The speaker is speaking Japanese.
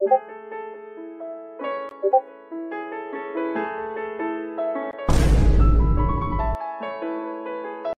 you